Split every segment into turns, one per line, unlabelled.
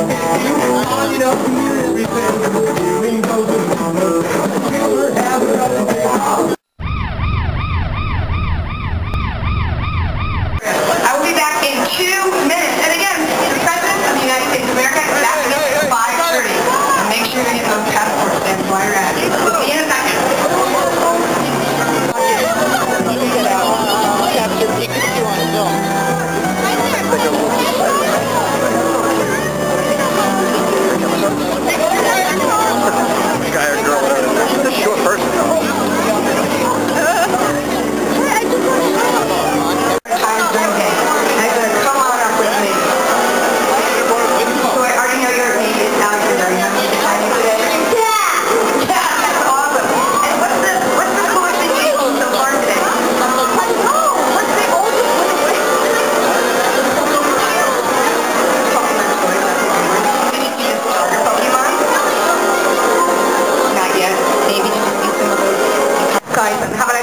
You know, you know, everything. Stuyven. Have a nice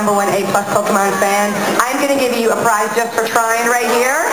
number one A-plus Pokemon fan. I'm going to give you a prize just for trying right here.